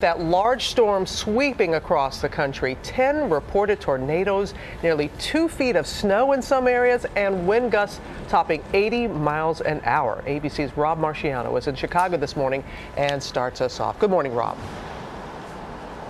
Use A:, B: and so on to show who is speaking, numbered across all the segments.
A: That large storm sweeping across the country, 10 reported tornadoes, nearly two feet of snow in some areas, and wind gusts topping 80 miles an hour. ABC's Rob Marciano is in Chicago this morning and starts us off. Good morning, Rob.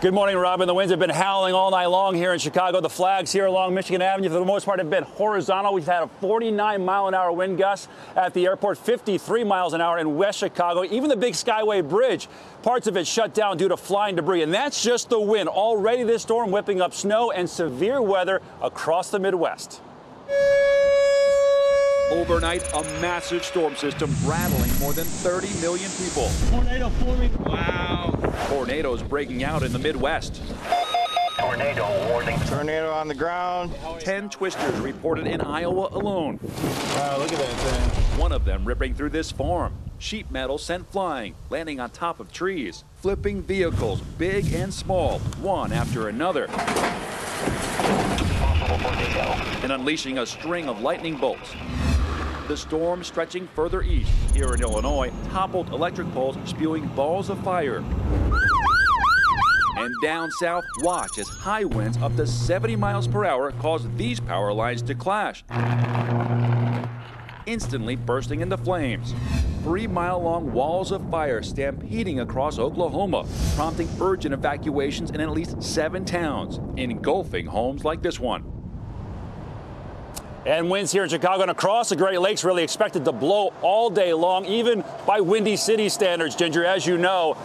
B: Good morning, Robin. The winds have been howling all night long here in Chicago. The flags here along Michigan Avenue, for the most part, have been horizontal. We've had a 49 mile an hour wind gust at the airport, 53 miles an hour in West Chicago. Even the big Skyway Bridge, parts of it shut down due to flying debris. And that's just the wind. Already this storm whipping up snow and severe weather across the Midwest. Overnight, a massive storm system rattling more than 30 million people.
C: Tornado forming. Wow.
B: Tornadoes breaking out in the Midwest.
D: Tornado warning.
C: Tornado on the ground.
B: 10 twisters reported in Iowa alone.
C: Wow, look at that thing.
B: One of them ripping through this farm. Sheet metal sent flying, landing on top of trees, flipping vehicles, big and small, one after another. And unleashing a string of lightning bolts. The storm stretching further east. Here in Illinois, toppled electric poles spewing balls of fire. And down south, watch as high winds up to 70 miles per hour cause these power lines to clash, instantly bursting into flames. Three mile long walls of fire stampeding across Oklahoma, prompting urgent evacuations in at least seven towns, engulfing homes like this one. And winds here in Chicago and across the Great Lakes really expected to blow all day long, even by Windy City standards, Ginger. As you know,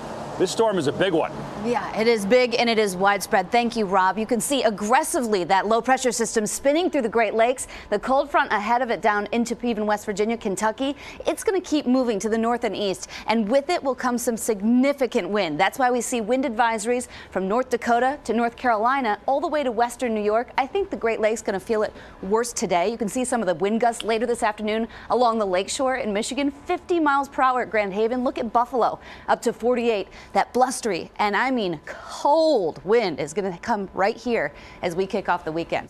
B: this storm is a big one.
E: Yeah, it is big and it is widespread. Thank you, Rob. You can see aggressively that low pressure system spinning through the Great Lakes. The cold front ahead of it down into even West Virginia, Kentucky. It's going to keep moving to the north and east, and with it will come some significant wind. That's why we see wind advisories from North Dakota to North Carolina, all the way to western New York. I think the Great Lakes going to feel it worse today. You can see some of the wind gusts later this afternoon along the lakeshore in Michigan, 50 miles per hour at Grand Haven. Look at Buffalo, up to 48. That blustery and I mean cold wind is going to come right here as we kick off the weekend.